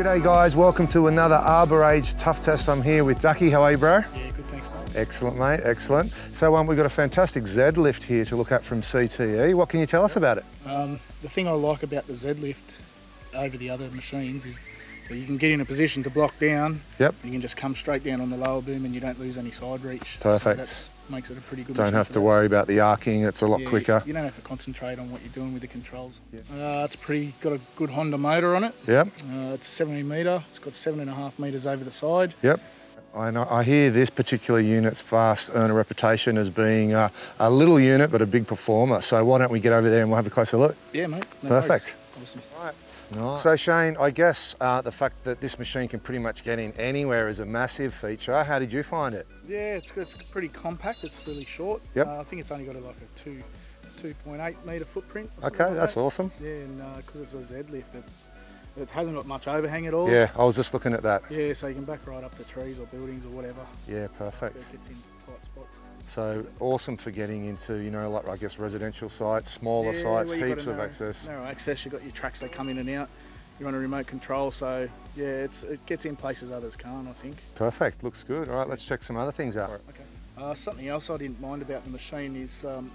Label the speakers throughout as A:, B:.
A: G'day guys, welcome to another Arbor Age Tough Test. I'm here with Ducky. How are you, bro?
B: Yeah, good, thanks, mate.
A: Excellent, mate, excellent. So um, we've got a fantastic Z lift here to look at from CTE. What can you tell us about it?
B: Um, the thing I like about the Z lift over the other machines is that you can get in a position to block down.
A: Yep.
B: You can just come straight down on the lower boom and you don't lose any side reach.
A: Perfect.
B: So makes it a pretty good
A: Don't have to
B: that.
A: worry about the arcing, it's a lot
B: Yeah,
A: quicker.
B: You don't have to concentrate on what you're doing with the controls. Uh, it's pretty got a good Honda motor on it.
A: Yep,
B: Uh, it's a 17 metre. It's got seven and a half metres over the side.
A: yep. I, know, I hear this particular unit's fast earn a reputation as being uh, a little unit but a big performer. So why don't we get over there and we'll have a closer look?
B: Yeah, mate. no
A: Perfect.
B: worries. Awesome.
A: So Shane, I guess uh, the fact that this machine can pretty much get in anywhere is a massive feature. How did you find it?
B: Yeah, it's. It's pretty compact. It's really short.
A: Yep.
B: Uh, I think it's only got a, like a two, 2.8 metre footprint.
A: Okay,
B: like
A: that's
B: that.
A: awesome.
B: Yeah, and because it's a Z lift, it, it hasn't got much overhang at all.
A: Yeah, I was just looking at that.
B: Yeah, so you can back right up to trees or buildings or whatever.
A: Yeah, perfect.
B: It gets in tight spots.
A: So awesome for getting into, you know, like I guess residential sites, smaller
B: yeah,
A: sites, heaps of
B: narrow,
A: access.
B: Narrow access. You've got your tracks that come in and out. You're on a remote control, so yeah, it's it gets in places others can't. I think.
A: Perfect, looks good. All right, let's check some other things out.
B: Okay. Uh, something else I didn't mind about the machine is um,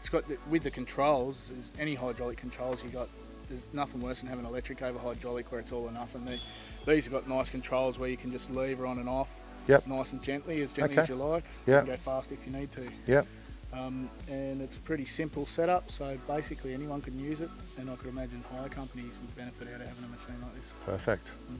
B: it's got the, with the controls. Is any hydraulic controls you got. There's nothing worse than having electric over hydraulic where it's all or nothing. They, these have got nice controls where you can just lever on and off.
A: Yep.
B: Nice and gently, as gently
A: Okay.
B: as you like.
A: Yep.
B: You can go fast if you need to.
A: Yep.
B: Um, and it's a pretty simple setup, so basically anyone can use it. And I could imagine hire companies would benefit out of having a machine like this.
A: Perfect.
B: Mm.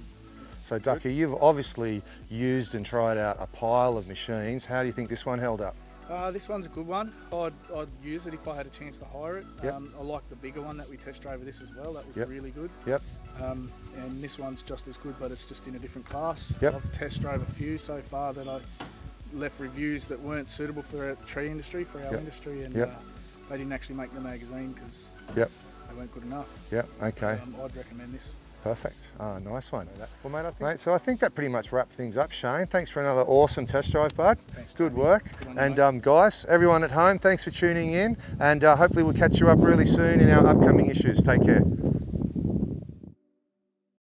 A: So Ducky, you've obviously used and tried out a pile of machines. How do you think this one held up?
B: Uh, this one's a good one. I'd, I'd use it if I had a chance to hire it.
A: Yep.
B: Um, I like the bigger one that we test drove this as well. That was
A: Yep.
B: really good.
A: Yep.
B: Um, and this one's just as good, but it's just in a different class.
A: Yep.
B: I've test drove a few so far that I left reviews that weren't suitable for our tree industry, for our
A: Yep.
B: industry, and
A: Yep.
B: uh, they didn't actually make the magazine because
A: Yep.
B: they weren't good enough.
A: Yep. Okay.
B: Um, I'd recommend this.
A: Perfect. Ah, nice one. Well, mate, I think, mate, so I think that pretty much wraps things up, Shane. Thanks for another awesome test drive, bud.
B: Thanks,
A: Good work.
B: Good
A: and um, guys, everyone at home, thanks for tuning in. And uh, hopefully we'll catch you up really soon in our upcoming issues. Take care.